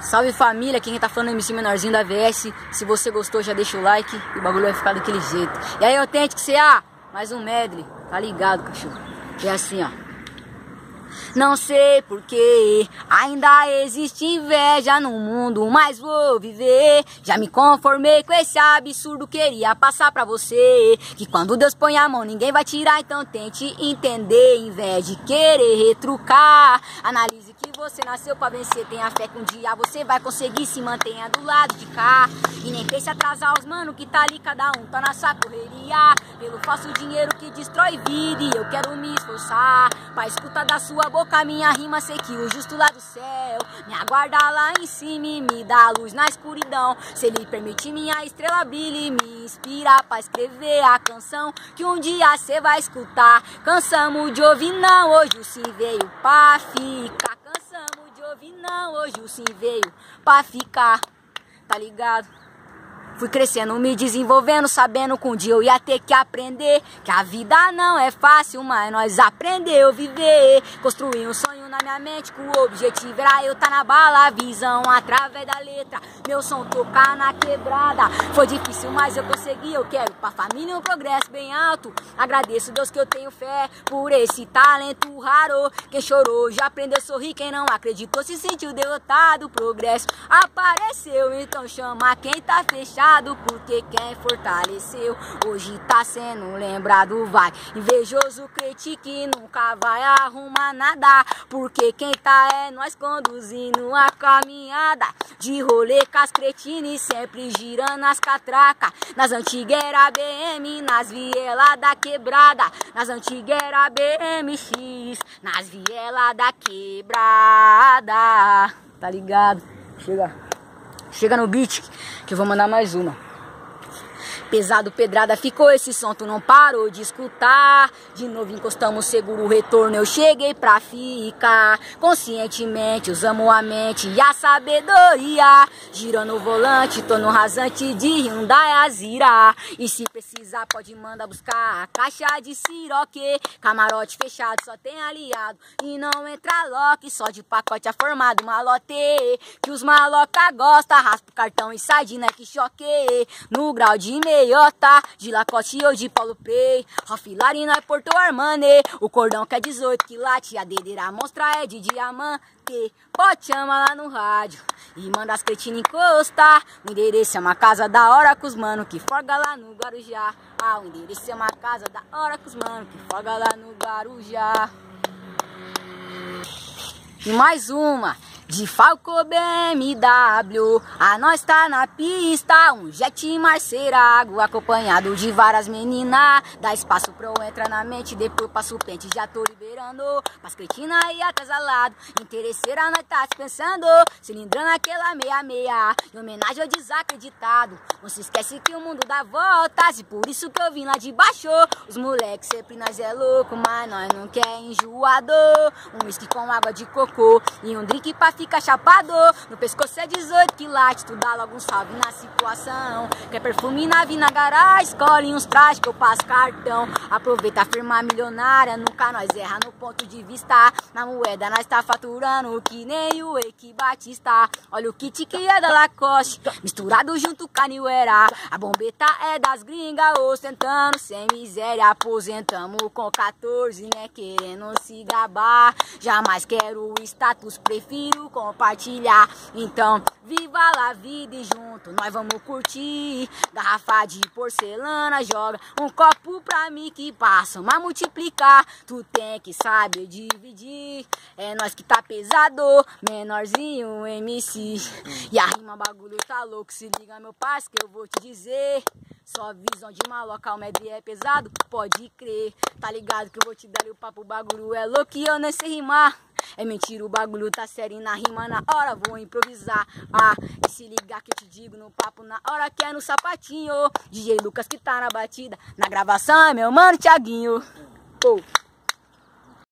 Salve família, quem tá falando é MC Menorzinho da VS. Se você gostou, já deixa o like e o bagulho vai ficar daquele jeito. E aí, autêntico, CA, mais um medley. Tá ligado, cachorro? É assim, ó. Não sei porquê, ainda existe inveja no mundo, mas vou viver. Já me conformei com esse absurdo, queria passar pra você. Que quando Deus põe a mão, ninguém vai tirar, então tente entender. Em vez de querer retrucar, analise que você nasceu pra vencer. Tenha fé que um dia você vai conseguir, se mantenha do lado de cá. E nem pense atrasar os mano que tá ali, cada um tá na sua correria. Pelo falso dinheiro que destrói vida, e eu quero me esforçar pra escutar da sua boca boca, minha rima sei que o justo lá do céu me aguarda lá em cima e me dá luz na escuridão. Se ele permitir, minha estrela brilha e me inspira pra escrever a canção que um dia cê vai escutar. Cansamos de ouvir não, hoje o sim veio pra ficar. Cansamos de ouvir não, hoje o sim veio pra ficar. Tá ligado? Fui crescendo, me desenvolvendo, sabendo que um dia eu ia ter que aprender que a vida não é fácil, mas nós aprendeu a viver. Construir um sonho na minha mente, com o objetivo era eu tá na bala, visão através da letra. Meu som tocar na quebrada. Foi difícil, mas eu consegui. Eu quero pra família um progresso bem alto. Agradeço Deus que eu tenho fé por esse talento raro. Quem chorou já aprendeu a sorrir. Quem não acreditou se sentiu derrotado. Progresso apareceu, então chama quem tá fechado porque quem fortaleceu hoje tá sendo lembrado. Vai, invejoso critique nunca vai arrumar nada, porque quem tá é nós conduzindo a caminhada de rolê com as sempre girando as catracas. Nas antigas era BM, nas vielas da quebrada, nas antigas era BMX, nas vielas da quebrada. Tá ligado? Chega. Chega no beat que eu vou mandar mais uma. Pesado, pedrada, ficou esse som, tu não parou de escutar. De novo encostamos seguro o retorno, eu cheguei pra ficar. Conscientemente usamos a mente e a sabedoria. Girando o volante, tô no rasante de Hyundai Azira. E se precisar, pode mandar buscar a caixa de siroque. Camarote fechado, só tem aliado. E não entra lock, só de pacote a formado malote. Que os maloca gosta, raspa o cartão e sai de neck choque. No grau de meio meiota, de Lacoste ou de Paulo Pay. Ralph Lauren é Porto Armani. O cordão que é 18 quilates, a dedeira monstra é de diamante. Pode chamar lá no rádio e manda as cretinas encostar. O endereço é uma casa da hora com os mano que forga lá no Guarujá. Ah, o endereço é uma casa da hora com os mano que forga lá no Guarujá. E mais uma. De Falco BMW, a nós tá na pista, um jet marceirago, acompanhado de várias meninas. Dá espaço pro entra na mente, depois passo pente, já tô liberando. Pras cretinas aí atrasalado, interesseira nós tá dispensando. Cilindrando aquela meia-meia, em homenagem ao desacreditado. Não se esquece que o mundo dá voltas, e por isso que eu vim lá de baixo. Os moleques sempre nós é louco, mas nós não quer enjoador. Um whisky com água de cocô e um drink pra fica chapado. No pescoço é 18 quilates, tu dá logo um salve na situação. Quer perfume na vina garagem, escolhe uns trajes que eu passo cartão. Aproveita a firma milionária, nunca nós erra no ponto de vista. Na moeda nós tá faturando que nem o Eike Batista. Olha o kit que é da Lacoste, misturado junto com a Niuera. A bombeta é das gringas, ostentando sem miséria. Aposentamos com 14, né? Querendo se gabar. Jamais quero status, prefiro compartilhar. Então, viva a vida e junto nós vamos curtir. Garrafa de porcelana, joga um copo pra mim que passa a multiplicar. Tu tem que saber dividir. É nós que tá pesado, menorzinho MC. E a rima bagulho tá louco. Se liga, meu parceiro, que eu vou te dizer. Só visão de maloca, o medley é pesado, pode crer. Tá ligado que eu vou te dar o papo, o bagulho é louco e eu nem sei rimar. É mentira, o bagulho tá sério na rima na hora, vou improvisar. Ah, e se ligar que eu te digo no papo na hora que é no sapatinho. DJ Lucas que tá na batida, na gravação é meu mano Thiaguinho. Oh.